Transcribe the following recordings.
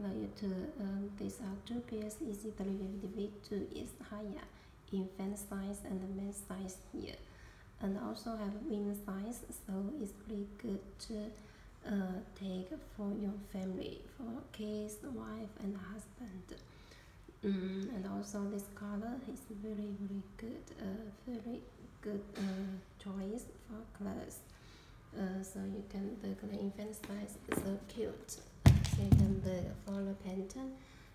Prior to um, this outdoor pairs EC352 is higher infant size and men's size here. And also have women's size, so it's really good to uh, take for your family, for kids, wife and husband. Mm, and also this color is very very good, uh, very good uh, choice for clothes. Uh, so you can the infant size, so cute. Look for the pattern.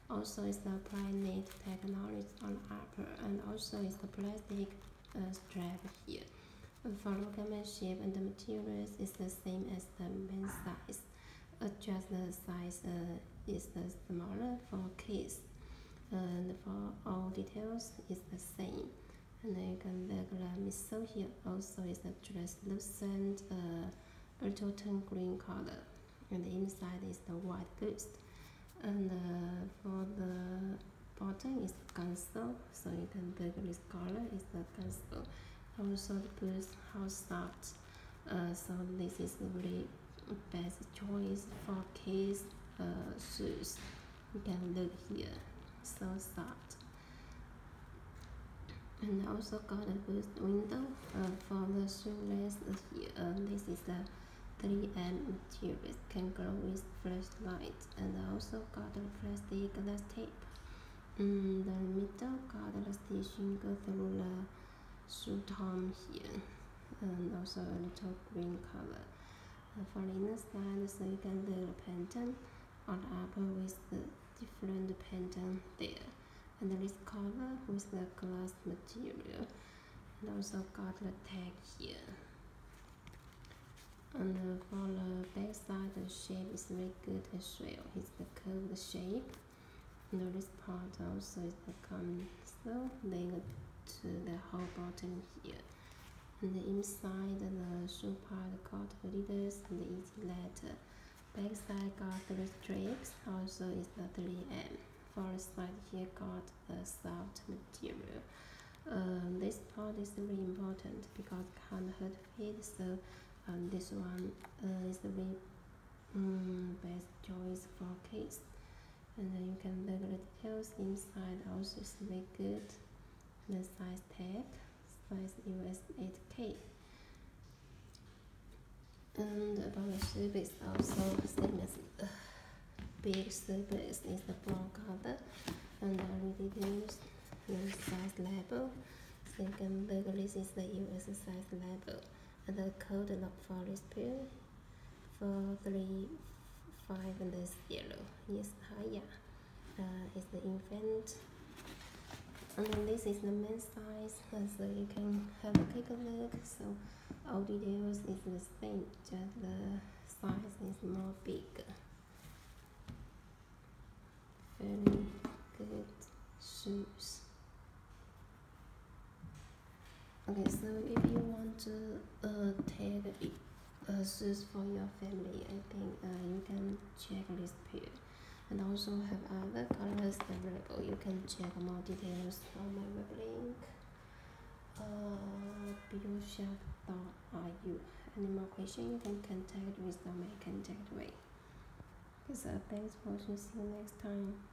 Also, it's the knit technology on upper, and also it's the plastic uh, strap here. And for workmanship and the materials is the same as the men's size. Uh, just the size uh, is the smaller for kids. And for all details is the same. And you can the midsole here. Also, is the translucent uh, ultra green color. And the inside is the white ghost. And uh, for the bottom is cancel so you can this color is the cancel also the boost how soft uh, so this is really best choice for kids uh, shoes. You can look here so soft and also got a boost window uh, for the shoelace here. Uh, this is the 3M materials can glow with flashlight and also got a plastic glass tape. Mm, the middle got the station go through the tom here and also a little green color. For the inner side, so you can do the pattern on the upper with the different pattern there. And this cover with the glass material and also got the tag here. And uh, for the back side, the shape is very good as well. It's the curved shape. This part also is the console linked to the whole bottom here. And inside, the shoe part got leaders and the Yeezy letter. Backside got three strips, also is the 3M. For side here got the soft material. Um, this part is really important because can't hurt feet, so and this one uh, is very um, best choice for kids. And then you can look the details inside. Also is very good. The size tag size US 8K and about the service also same as uh, big service. Is the brown color. And already used the size label. So you can look this is the US size label. And the code lock for this pill for three five and this yellow. yes higher uh, is the infant. And then this is the main size uh, so you can have a quick look. So all details is the same just the size is more big very good shoes. Okay, so if you want to uh, take uh, shoes for your family, I think uh, you can check this pair. And also have other colors available. You can check more details on my web link. Uh, beyourshop.ru. Any more questions, you can contact with my contact way. So thanks for watching. See you next time.